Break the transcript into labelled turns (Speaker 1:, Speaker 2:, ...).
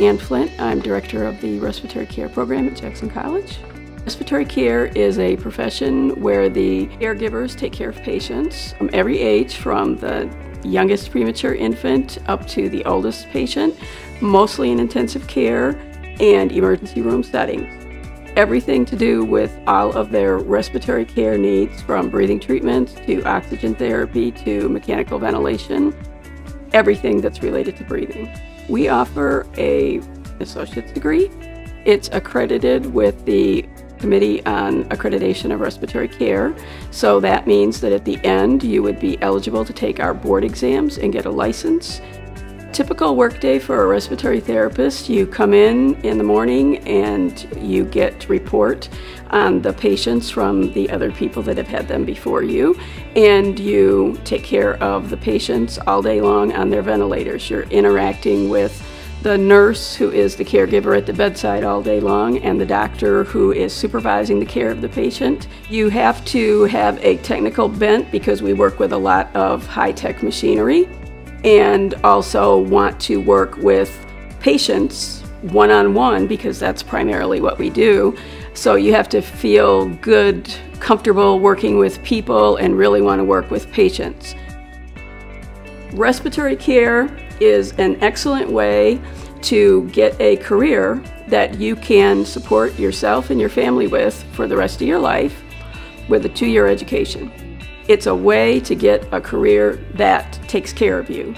Speaker 1: Ann Flint. I'm director of the respiratory care program at Jackson College. Respiratory care is a profession where the caregivers take care of patients from every age, from the youngest premature infant up to the oldest patient, mostly in intensive care and emergency room settings. Everything to do with all of their respiratory care needs, from breathing treatments to oxygen therapy to mechanical ventilation, everything that's related to breathing. We offer a associate's degree. It's accredited with the Committee on Accreditation of Respiratory Care. So that means that at the end you would be eligible to take our board exams and get a license. Typical workday for a respiratory therapist, you come in in the morning and you get report on the patients from the other people that have had them before you, and you take care of the patients all day long on their ventilators. You're interacting with the nurse who is the caregiver at the bedside all day long and the doctor who is supervising the care of the patient. You have to have a technical bent because we work with a lot of high-tech machinery and also want to work with patients one on one because that's primarily what we do. So you have to feel good, comfortable working with people and really want to work with patients. Respiratory care is an excellent way to get a career that you can support yourself and your family with for the rest of your life with a two year education. It's a way to get a career that takes care of you.